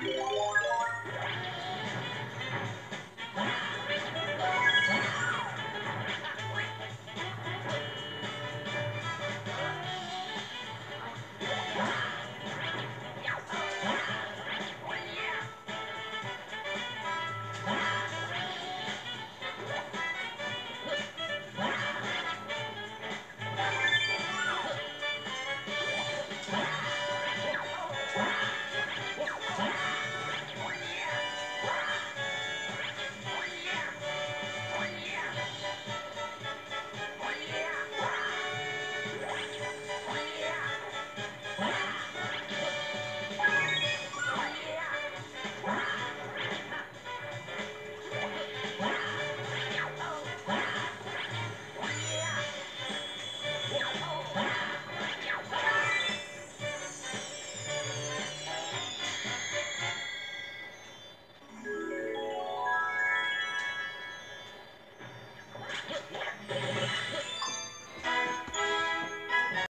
Yeah.